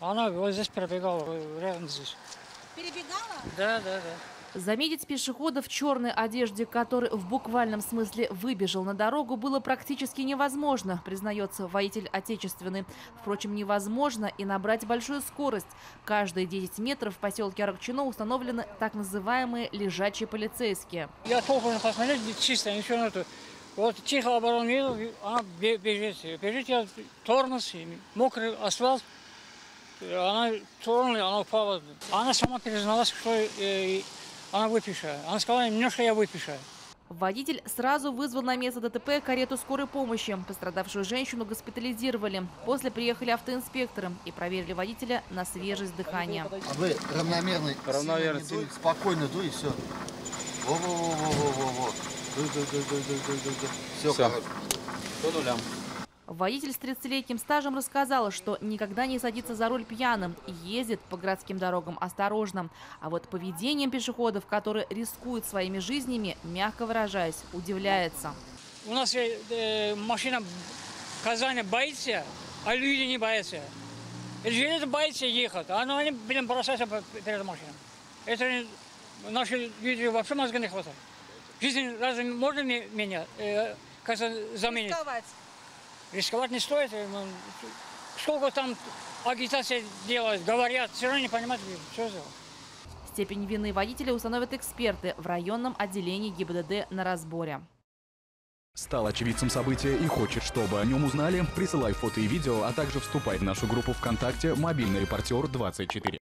Она вот здесь пробегала, рядом здесь. Перебегала? Да, да, да. Заметить пешехода в черной одежде, который в буквальном смысле выбежал на дорогу, было практически невозможно, признается водитель отечественный. Впрочем, невозможно и набрать большую скорость. Каждые 10 метров в поселке Аракчино установлены так называемые лежачие полицейские. Я толку не посмотреть, чисто, ничего нету. Вот тихо оборону видел, она бе- бежит. Бежит, я тормоз, и мокрый асфальт. Она тронула, она упала. Она сама призналась, что э, она выпившая. Она сказала, немножко я выпившая. Водитель сразу вызвал на место ДТП карету скорой помощи. Пострадавшую женщину госпитализировали. После приехали автоинспекторы и проверили водителя на свежесть дыхания. А вы сильно не дуй, спокойно дуй и все. Во-во-во-во-во-во. Дуй, дуй, дуй, дуй, дуй, дуй, дуй. Все, хорошо. По нулям. Водитель с 30-летним стажем рассказал, что никогда не садится за руль пьяным и ездит по городским дорогам осторожно. А вот поведением пешеходов, которые рискуют своими жизнями, мягко выражаясь, удивляется. У нас э, э, машина Казани боится, а люди не боятся. Люди боятся ехать, а ну, они, блин, бросаются по- перед машиной. Это наши люди вообще мозга не хватает. Жизнь разве можно ме- меня э, заменить? Рисковать. Рисковать не стоит. э, ну, Сколько там агитация делают, говорят, все равно не понимают, что сделать. Степень вины водителя установят эксперты в районном отделении ГИБДД на разборе. Стал очевидцем события и хочет, чтобы о нем узнали? Присылай фото и видео, а также вступай в нашу группу ВКонтакте «Мобильный репортер 24».